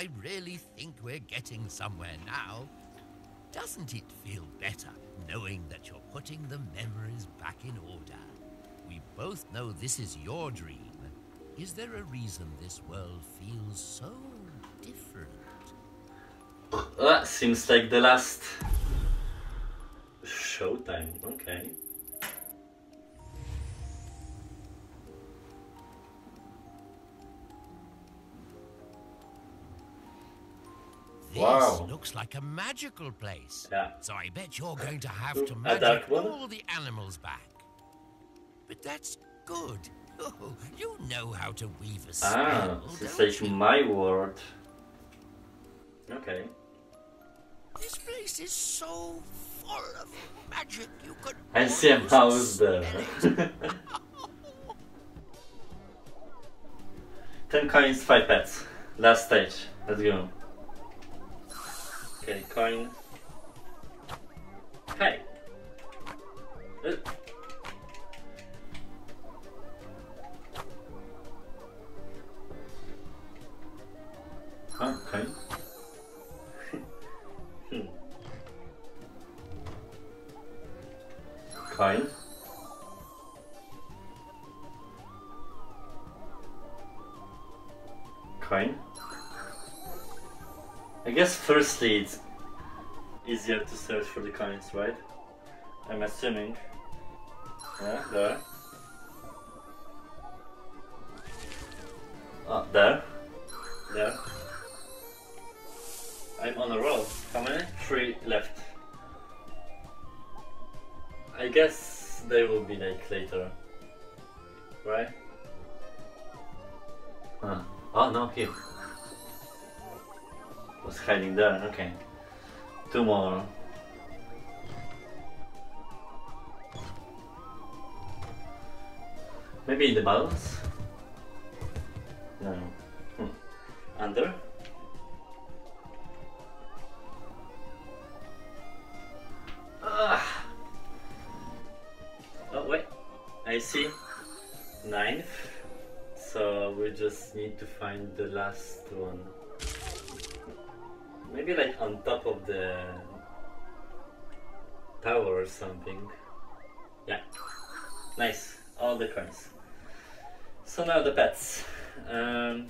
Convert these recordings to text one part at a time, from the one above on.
I really think we're getting somewhere now. Doesn't it feel better knowing that you're putting the memories back in order? We both know this is your dream. Is there a reason this world feels so different? That seems like the last showtime. Okay. This Wow. looks like a magical place. Yeah. So I bet you're going to have to magic all the animals back. But that's good. Oh, you know how to weave a spell, Ah, this is don't like my world. Okay. This place is so full of magic you could I see a almost mouse there. Ten coins, five pets. Last stage. Let's go. Okay, coin. Hey. Uh. Oh, coin. hmm. Coin. I guess firstly it's easier to search for the coins, right? I'm assuming. Yeah, there. Oh, there. There. I'm on a roll. How many? Three left. I guess they will be like later. Right? Huh. Oh no, here. Hiding there, okay. Two more. Maybe in the balance? No. Hmm. Under? Ah. Oh wait, I see. Ninth. So we just need to find the last one. Maybe like on top of the tower or something. Yeah. Nice. All the coins. So now the pets. Um,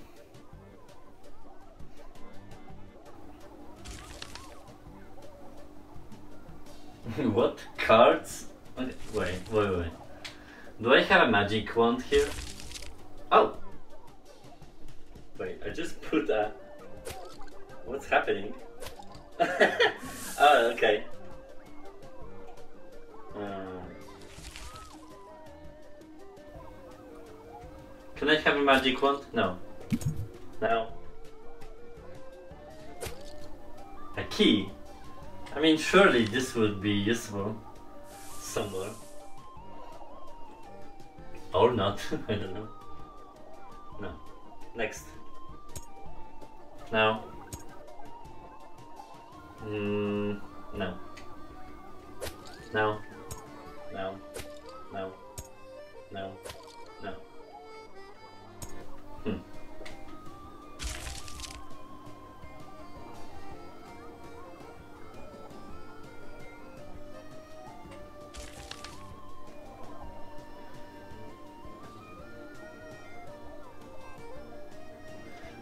what cards? Okay, wait, wait, wait. Do I have a magic wand here? Oh! Wait, I just put a. What's happening? oh, okay. Um, can I have a magic wand? No. No. A key? I mean, surely this would be useful somewhere. Or not, I don't know. No. Next. Now. Mm, no. No. No. No. No. No. Hmm.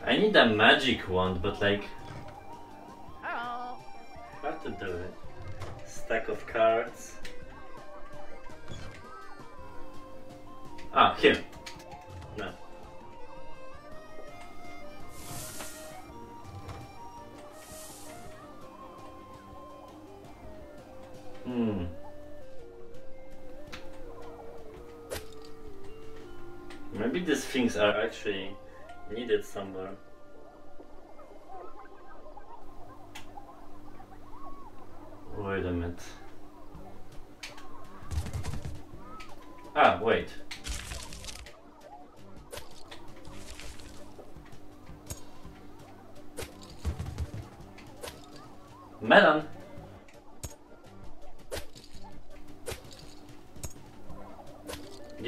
I need a magic wand, but like, Stack of cards. Ah, here. No. Hmm. Maybe these things are actually needed somewhere.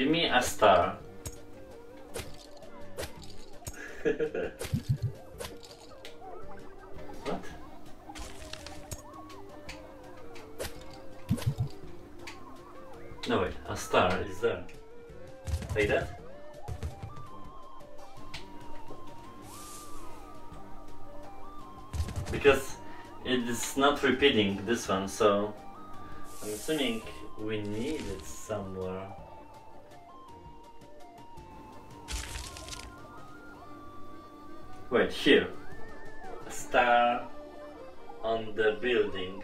Give me a star. what? No wait, a star is there. Like that? Because it's not repeating this one, so I'm assuming we need it somewhere. Here. A star on the building.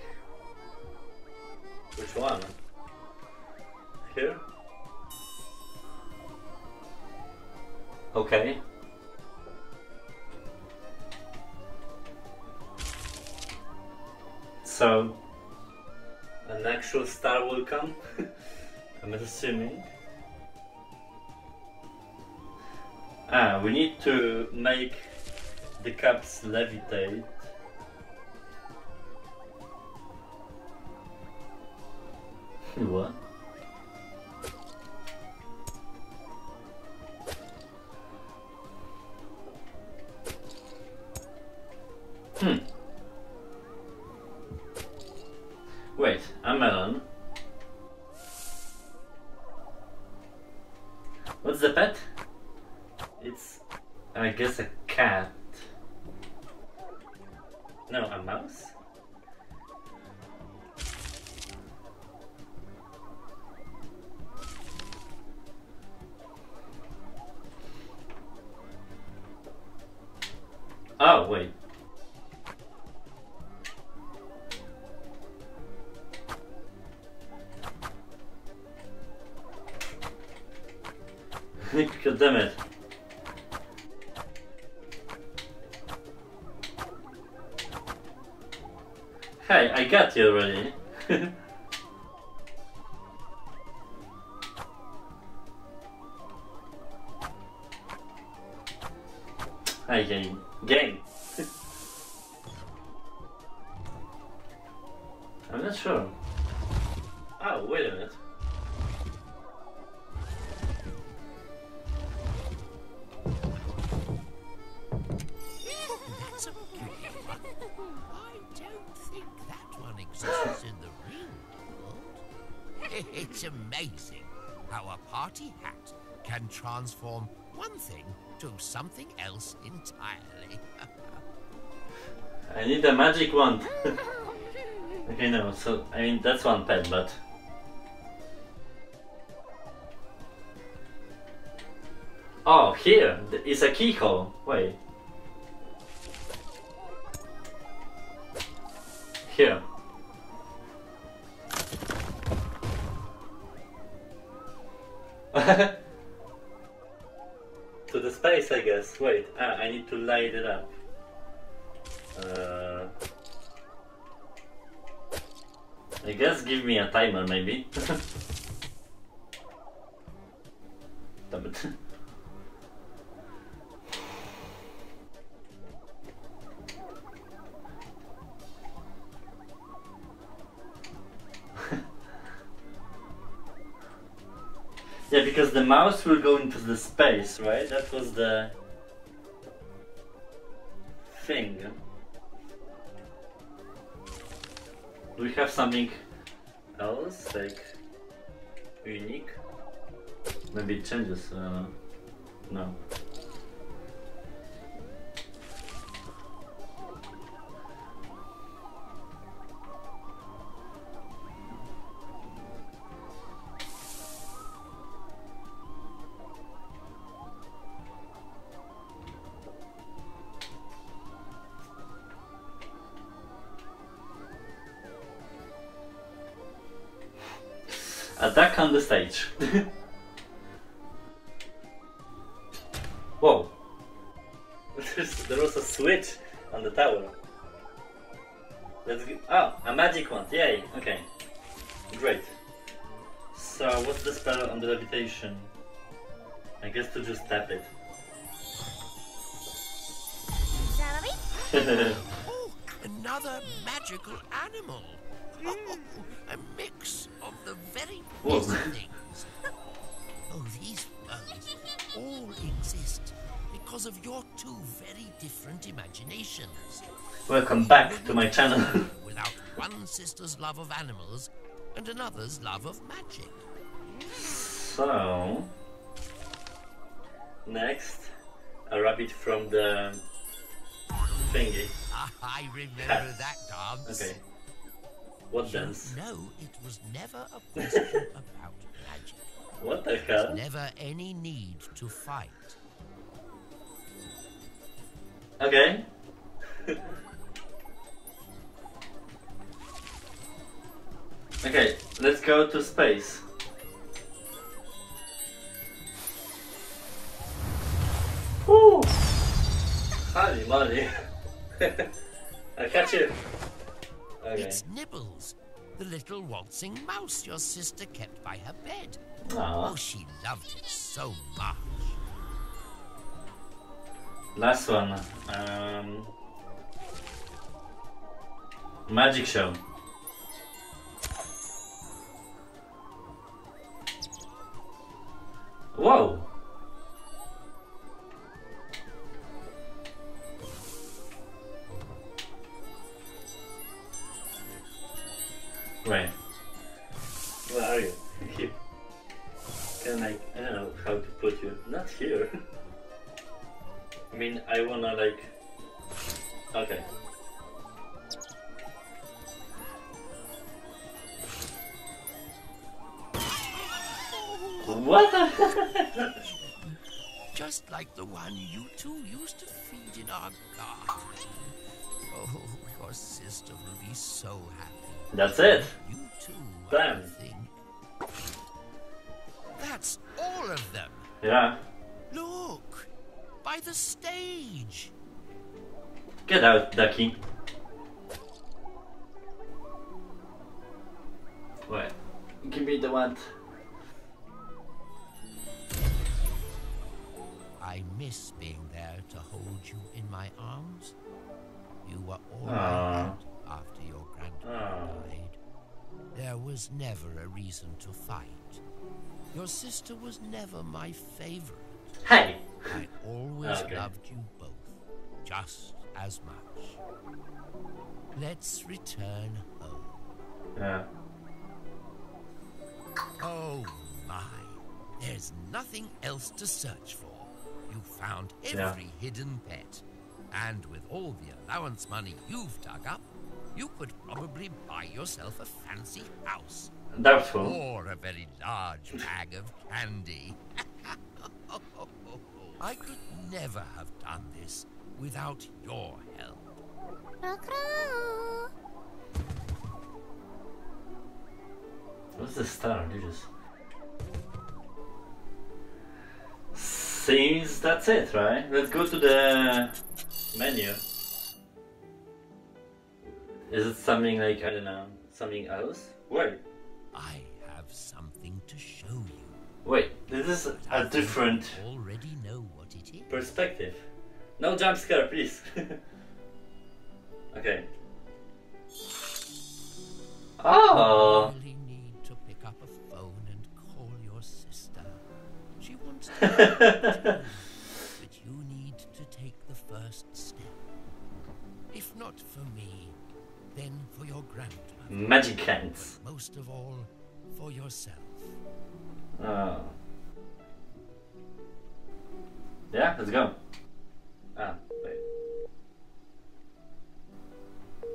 Which one? Here? Okay. So, an actual star will come? I'm assuming. Ah, we need to make the cups levitate. What? Hmm. Wait, a melon. God damn it. Hey, I got you already. hey, game. Game. It's amazing how a party hat can transform one thing to something else entirely. I need a magic wand. okay, no, so, I mean, that's one pet, but... Oh, here! It's a keyhole. Wait. Wait, ah, I need to light it up. Uh, I guess give me a timer, maybe. Damn it. yeah, because the mouse will go into the space, right? That was the thing. Do we have something else, like unique? Maybe it changes. Uh, no. Attack on the stage. Whoa. There's, there was a switch on the tower. Let's go. Oh, ah, a magic wand. Yay. Okay. Great. So, what's the spell on the levitation? I guess to just tap it. Another magical animal. Oh, a mix of the very oh. best things. Oh, these worlds all exist because of your two very different imaginations. Welcome back to my channel. Without one sister's love of animals and another's love of magic. So next, a rabbit from the thingy. I remember that dance. Okay. What dance? know, it was never a question about magic. What the hell? Never any need to fight. Okay. okay, let's go to space. Woo! Holy moly. I catch you. Okay. It's Nibbles, the little waltzing mouse your sister kept by her bed. Aw. Oh, she loved it so much. Last one. Um, magic show. Whoa! Oh, your sister will be so happy. That's it. You too, Damn. That's all of them. Yeah. Look, by the stage. Get out, Ducky. Wait. Give me the one. I miss being there to hold you in my arms. You were all ah. I had after your grandmother ah. died. There was never a reason to fight. Your sister was never my favorite. Hey. I always Okay. loved you both, just as much. Let's return home. Yeah. Oh my, there's nothing else to search for. You found Yeah. every hidden pet. And with all the allowance money you've dug up, you could probably buy yourself a fancy house Doubtful. or a very large bag of candy. I could never have done this without your help. What's the star? You just. Seems that's it, right? Let's go to the menu. Is it something like I don't know, something else? Wait, I have something to show you. wait. This is a different already know what it is. perspective. No jump scare, please. okay. Oh. but you need to take the first step. If not for me, then for your grandmother. Magic hands. Most of all, for yourself. Oh. Yeah, let's go. Ah, wait.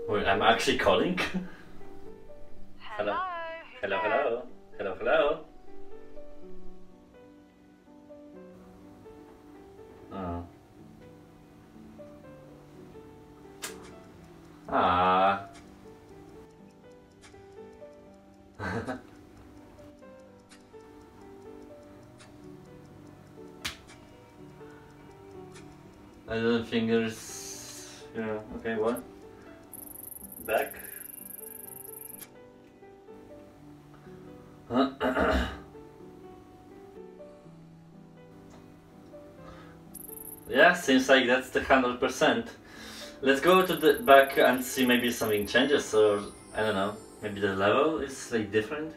Wait, I'm actually calling? Hello. hello, hello. Hello, hello. Oh. Ah. Think there's. Yeah, okay, what? Back. yeah, seems like that's the hundred percent. Let's go to the back and see maybe something changes or I don't know. Maybe the level is like different.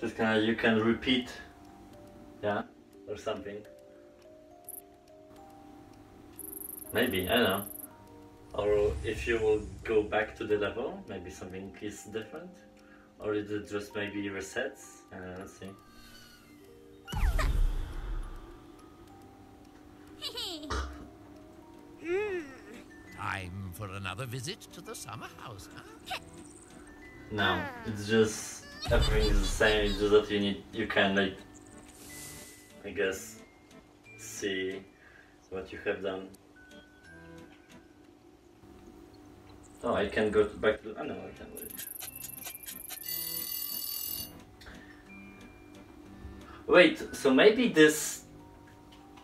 Just kind of you can repeat, yeah, or something. Maybe I don't know. Or if you will go back to the level, maybe something is different? Or is it just maybe resets? Uh, let's see. Time for another visit to the summer house, huh? No, it's just everything is the same. It's just that you need you can like I guess see what you have done. Oh, I can go to back to. Oh know I can wait. Wait, so maybe this.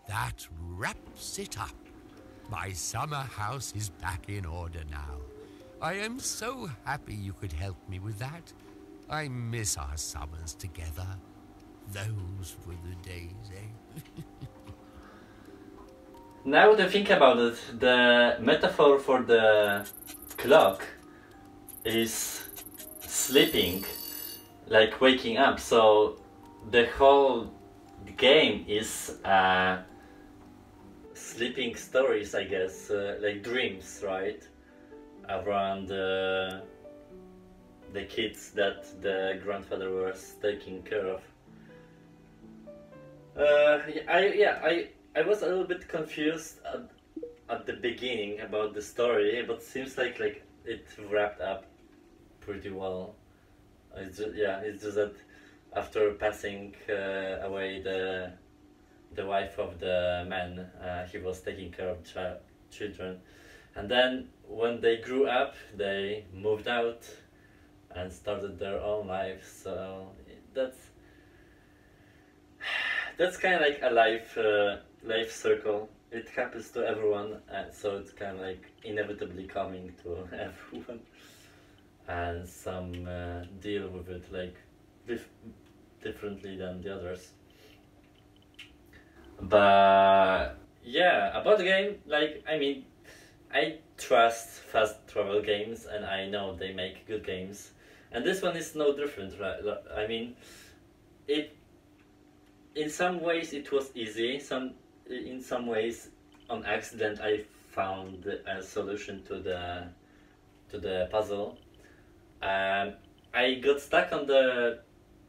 That wraps it up. My summer house is back in order now. I am so happy you could help me with that. I miss our summers together. Those were the days, eh? Now to think about it, the metaphor for the clock is sleeping, like waking up. So the whole game is uh, sleeping stories, I guess, uh, like dreams, right? Around uh, the kids that the grandfather was taking care of. Uh, I yeah I I was a little bit confused at, at the beginning about the story, but seems like like it wrapped up pretty well. It's just, yeah, it's just that after passing uh, away the the wife of the man, uh, he was taking care of chi- children, and then when they grew up, they moved out and started their own life. So that's that's kind of like a life uh, life circle. It happens to everyone, and so it's kind of like inevitably coming to everyone, and some uh, deal with it like dif- differently than the others. But yeah, about the game, like I mean, I trust fast travel games, and I know they make good games, and this one is no different. Right? I mean, it in some ways it was easy some in some ways on accident i found a solution to the to the puzzle um, i got stuck on the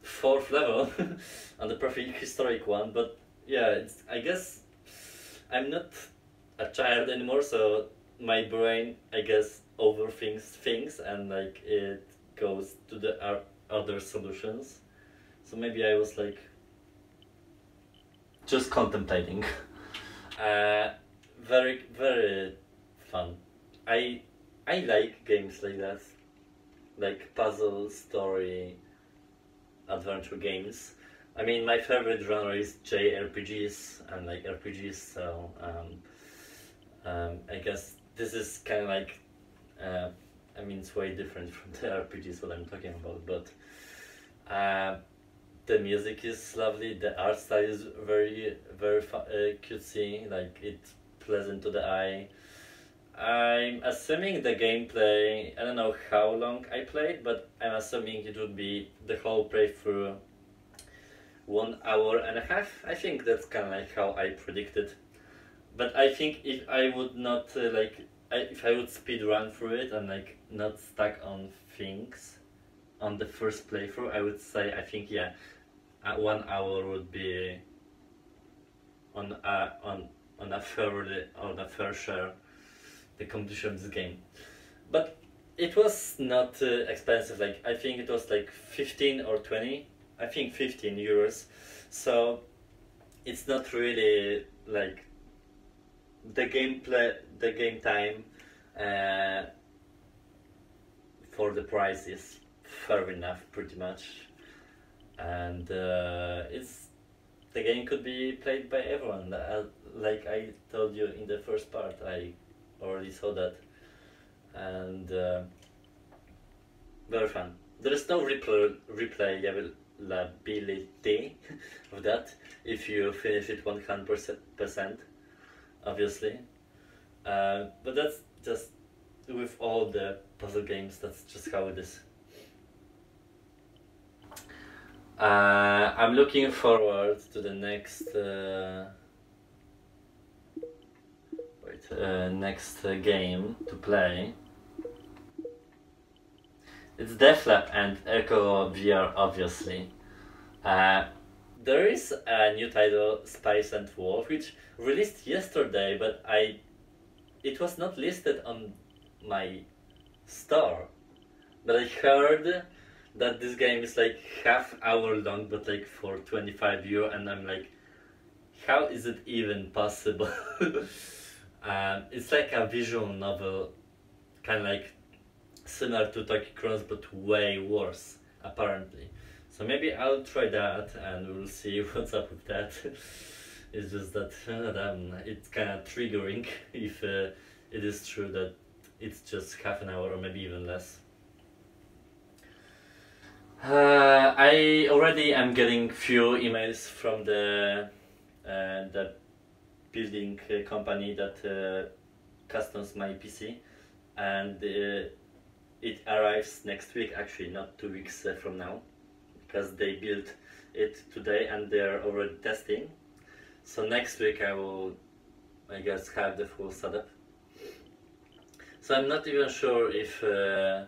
fourth level on the perfect historic one but yeah it's, i guess i'm not a child anymore so my brain i guess overthinks things and like it goes to the other solutions so maybe i was like just contemplating. Uh, very very fun. I I like games like that, like puzzle, story, adventure games. I mean, my favorite genre is JRPGs and like RPGs. So um, um, I guess this is kind of like, uh, I mean, it's way different from the RPGs what I'm talking about, but. Uh, the music is lovely the art style is very very uh, cutesy like it's pleasant to the eye i'm assuming the gameplay i don't know how long i played but i'm assuming it would be the whole playthrough one hour and a half. I think that's kind of like how i predicted. But i think if i would not uh, like I, if i would speed run through it and like not stuck on things on the first playthrough i would say i think yeah at one hour would be on a, on on a fair on a fair share the competition of this game. But it was not uh, expensive like i think it was like 15 or 20 i think 15 euros. So it's not really like the gameplay the game time uh, for the price is fair enough pretty much. And uh, it's the game could be played by everyone. Uh, like I told you in the first part, I already saw that, and uh, very fun. There is no replay replayability of that if you finish it one hundred percent, obviously. Uh, but that's just with all the puzzle games. That's just how it is. Uh, I'm looking forward to the next. Uh... Uh, next game to play. It's Deflap and Echo VR, obviously. Uh, there is a new title, Spice and Wolf, which released yesterday, but I, it was not listed on my store. But I heard that this game is like half hour long, but like for twenty five euro, and I'm like, how is it even possible? um, it's like a visual novel, kind of like similar to Tokyo Chronos, but way worse apparently. So maybe I'll try that, and we'll see what's up with that. it's just that damn, it's kind of triggering if uh, it is true that it's just half an hour or maybe even less. Uh, I already am getting few emails from the uh, the building company that uh, customs my PC, and uh, it arrives next week. Actually, not two weeks uh, from now, because they built it today and they are already testing. So next week I will, I guess, have the full setup. So I'm not even sure if. Uh,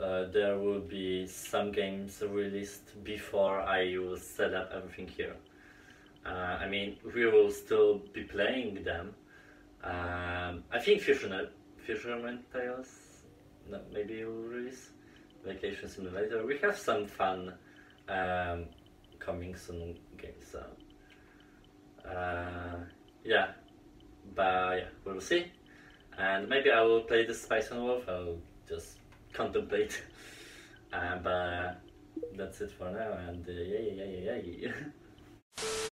uh, there will be some games released before I will set up everything here. Uh, I mean, we will still be playing them. Um, I think Fisherman, Fisherman Tales, maybe will release. Vacation Simulator. We have some fun um, coming soon games. So, uh, yeah, but yeah, we'll see. And maybe I will play the Spice and Wolf. I'll just contemplate. Uh, but that's it for now, and uh, yeah, yeah, yeah, yeah.